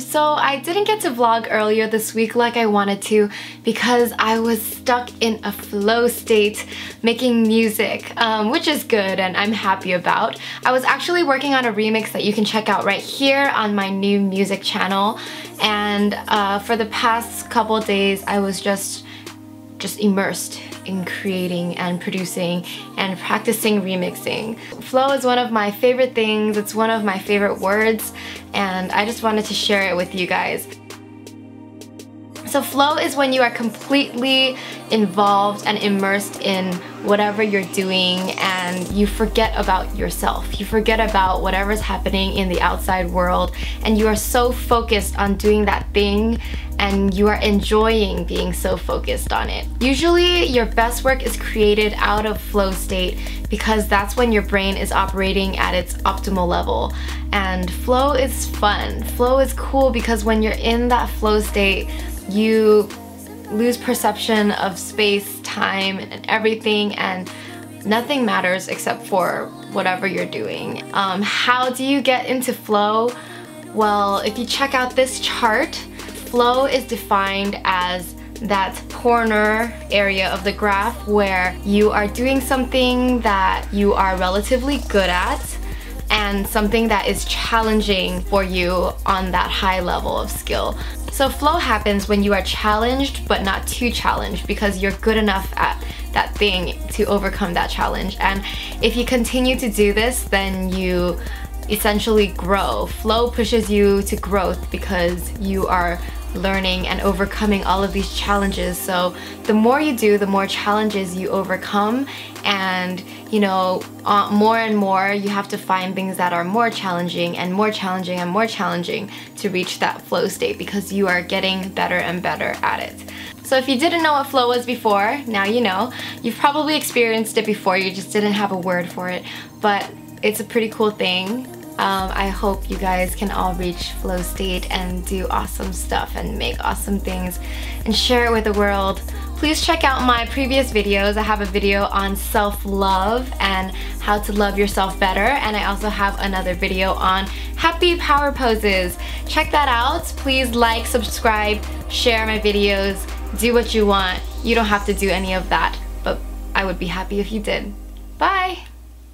So I didn't get to vlog earlier this week like I wanted to because I was stuck in a flow state making music, um, which is good and I'm happy about. I was actually working on a remix that you can check out right here on my new music channel and uh, for the past couple days I was just just immersed in creating and producing and practicing remixing. Flow is one of my favorite things, it's one of my favorite words, and I just wanted to share it with you guys. So flow is when you are completely involved and immersed in whatever you're doing and you forget about yourself. You forget about whatever's happening in the outside world and you are so focused on doing that thing and you are enjoying being so focused on it. Usually your best work is created out of flow state because that's when your brain is operating at its optimal level. And flow is fun. Flow is cool because when you're in that flow state, you lose perception of space, time, and everything, and nothing matters except for whatever you're doing. Um, how do you get into flow? Well, if you check out this chart, flow is defined as that corner area of the graph where you are doing something that you are relatively good at and something that is challenging for you on that high level of skill. So flow happens when you are challenged but not too challenged because you're good enough at that thing to overcome that challenge. And if you continue to do this, then you essentially grow. Flow pushes you to growth because you are learning and overcoming all of these challenges. So the more you do, the more challenges you overcome and you know, uh, more and more you have to find things that are more challenging and more challenging and more challenging to reach that flow state because you are getting better and better at it. So if you didn't know what flow was before, now you know. You've probably experienced it before, you just didn't have a word for it, but it's a pretty cool thing. Um, I hope you guys can all reach flow state and do awesome stuff and make awesome things and share it with the world. Please check out my previous videos. I have a video on self-love and how to love yourself better and I also have another video on happy power poses. Check that out. Please like, subscribe, share my videos, do what you want. You don't have to do any of that, but I would be happy if you did. Bye!